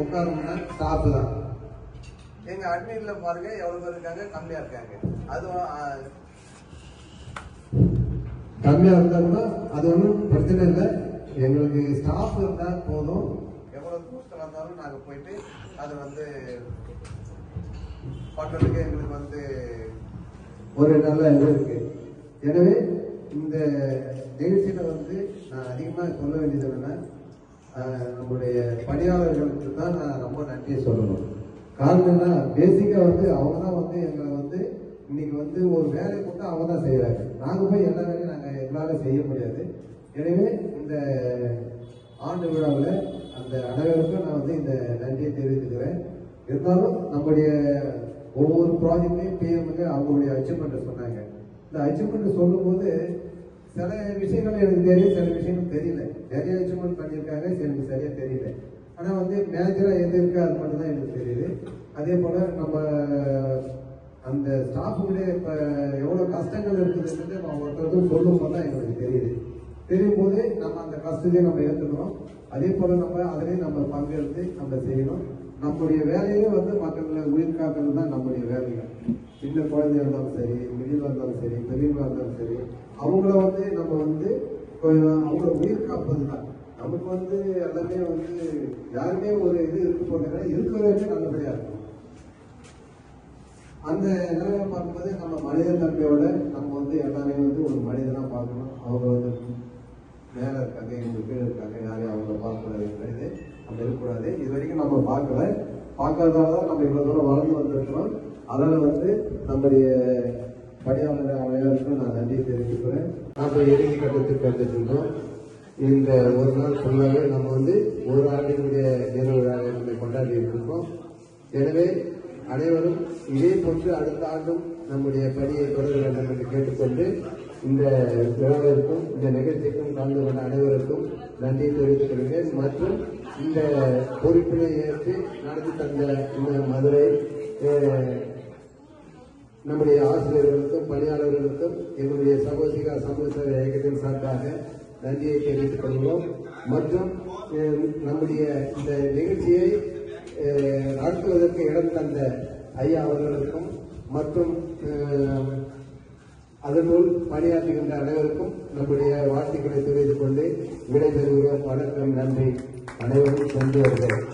உட்காரணும்னா staff தான். எங்க அட்மிட்ல பாருங்க எவ்வளவு பேர் இருக்காங்க? கம்மியா இருக்காங்க. அதுவும் கம்மியா இருந்தா அது ஒன்றும் பிரச்சனை இல்லை. எங்களுக்கு ஸ்டாஃப் இருந்தா போதும். எவ்வளவு கூட்டம் வந்தாலும் நாங்க போயிட்டு அது வந்து பண்றதுக்கு எங்களுக்கு வந்து ஒரு நல்ல இது இருக்கு. எனவே இந்த நிகழ்ச்சியில வந்து நான் அதிகமா சொல்ல வேண்டியது என்னன்னா நம்முடைய பணியாளர்களுக்கு தான் நான் ரொம்ப நன்றியை சொல்லணும். காரணம் என்ன? பேசிக்கா வந்து அவங்க தான் வந்து எங்களை வந்து இன்னைக்கு வந்து ஒரு வேலை கொடுத்தா அவங்க தான் செய்யறாங்க நாங்க போய் எல்லா வேலையும் நாங்க எங்களால செய்ய முடியாது. எனவே இந்த ஆண்டு விழாவில் அந்த அனைவருக்கும் நான் வந்து இந்த நன்றியை தெரிவித்துக்கிறேன். இருந்தாலும் நம்முடைய ஒவ்வொரு ப்ராஜெக்ட்லையும் பிஎம்க்கு அவங்களுடைய அச்சீவ்மெண்ட்டை சொன்னாங்க. இந்த அச்சீவ்மெண்ட் சொல்லும்போது சில விஷயங்கள் எனக்கு தெரியும் சில விஷயங்கள் தெரியல. நிறைய அச்சீவ்மெண்ட் பண்ணியிருக்காங்க எனக்கு சரியாக தெரியல. ஆனால் வந்து மேஜராக எது இருக்கு அது மட்டும் தான் எனக்கு தெரியுது. அதே போல் நம்ம அந்த ஸ்டாஃபுடைய இப்போ எவ்வளோ கஷ்டங்கள் இருக்குதுன்றது நம்ம ஒருத்தருக்கும் சொல்லும் போது தான் எங்களுக்கு தெரியுது. தெரியும் போது நம்ம அந்த கஷ்டத்தையும் நம்ம ஏற்றுக்கணும் அதே போல நம்ம அதிலையும் நம்ம பங்கெடுத்து நம்ம செய்யணும். நம்முடைய வேலையே வந்து மக்களை உயிர் காக்கிறது தான் நம்முடைய வேலைகள். சின்ன குழந்தையா இருந்தாலும் சரி மிடிலா இருந்தாலும் சரி பெரியவங்களா இருந்தாலும் சரி அவங்கள வந்து நம்ம வந்து கொஞ்சம் அவங்கள உயிர் காப்பது தான். நமக்கு வந்து எல்லாமே வந்து யாருமே ஒரு இது இருக்க போகிறதா இருக்கிற வரைக்கும் நல்லபடியா இருக்கும் அந்த நிலையை பார்க்கும்போது நம்ம மனித தன்மையோட நம்ம வந்து எல்லாரையும் வந்து ஒரு மனிதனா பார்க்கணும். அவங்க வந்து மேல இருக்காங்க எங்க கீழே இருக்காங்க யாரையும் அவங்கள பார்க்கக்கூடாது நம்ம இருக்கக்கூடாது இது வரைக்கும் நம்ம பார்க்கல பார்க்காததால தான் நம்ம இவ்வளவு தூரம் வளர்ந்து வந்திருக்கிறோம். அதனால வந்து நம்முடைய பணியாளர் அனைவருக்கும் நான் நன்றி தெரிவிக்கிறேன். நம்ம இறுதி கட்டத்துக்கு வந்துருக்கோம் இந்த ஒரு நாள் ஃபுல்லாகவே நம்ம வந்து ஒரு ஆண்டினுடைய நிறைவு நம்ம கொண்டாடி இருக்கோம் எனவே அனைவரும் இதே போன்று அடுத்த ஆண்டும் நம்முடைய பணியை தொடர வேண்டும் என்று கேட்டுக்கொண்டு இந்த விழாவிற்கும் இந்த நிகழ்ச்சிக்கும் கலந்து கொண்ட அனைவருக்கும் நன்றி தெரிவித்துக் கொள்கிறேன். இந்த பொறுப்பினை ஏற்று நடத்தி தந்த இந்த மதுரை நம்முடைய ஆசிரியர்களுக்கும் பணியாளர்களுக்கும் எங்களுடைய சகோசிகா சமூக சேவை இயக்கத்தின் சார்பாக நன்றியை தெரிவித்துக் கொள்கிறோம். மற்றும் நம்முடைய இந்த நிகழ்ச்சியை நடத்துவதற்கு இடம் தந்த ஐயா அவர்களுக்கும் மற்றும் அதனுள் பணியாற்றுகின்ற அனைவருக்கும் நம்முடைய வாழ்த்துக்களை தெரிவித்துக் கொண்டு விடைபெறுகிறோம். வணக்கம் நன்றி. அனைவரும் சென்று வருகிறேன்